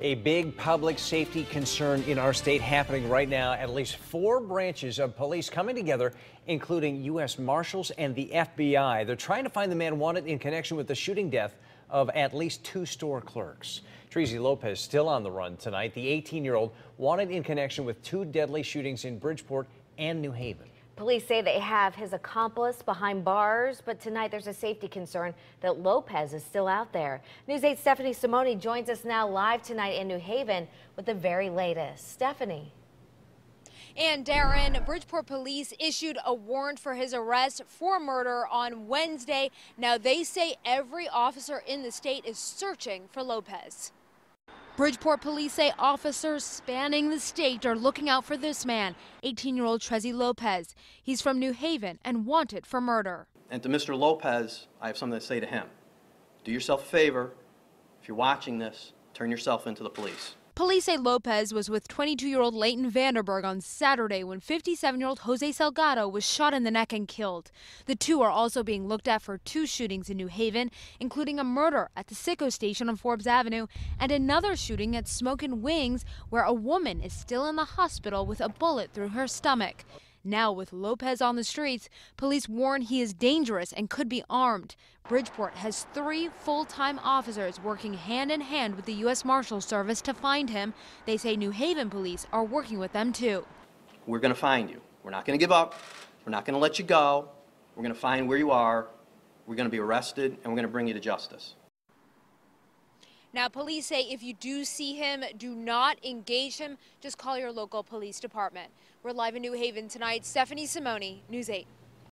A big public safety concern in our state happening right now. At least four branches of police coming together, including U.S. Marshals and the FBI. They're trying to find the man wanted in connection with the shooting death of at least two store clerks. Treizy Lopez still on the run tonight. The 18 year old wanted in connection with two deadly shootings in Bridgeport and New Haven. Police say they have his accomplice behind bars, but tonight there's a safety concern that Lopez is still out there. News 8 Stephanie Simone joins us now live tonight in New Haven with the very latest. Stephanie. And Darren, Bridgeport police issued a warrant for his arrest for murder on Wednesday. Now they say every officer in the state is searching for Lopez. Bridgeport police say officers spanning the state are looking out for this man, 18 year old Treizy Lopez. He's from New Haven and wanted for murder. And to Mr. Lopez, I have something to say to him. Do yourself a favor. If you're watching this, turn yourself into the police. Police say Lopez was with 22 year old Leighton Vanderberg on Saturday when 57 year old Jose Salgado was shot in the neck and killed. The two are also being looked at for two shootings in New Haven, including a murder at the Citgo station on Forbes Avenue and another shooting at Smokin' Wings, where a woman is still in the hospital with a bullet through her stomach. Now, with Lopez on the streets, police warn he is dangerous and could be armed. Bridgeport has three full time officers working hand in hand with the U.S. Marshal Service to find him. They say New Haven police are working with them too. We're going to find you. We're not going to give up. We're not going to let you go. We're going to find where you are. We're going to be arrested and we're going to bring you to justice. Now, police say if you do see him, do not engage him. Just call your local police department. We're live in New Haven tonight. Stephanie Simone, News 8.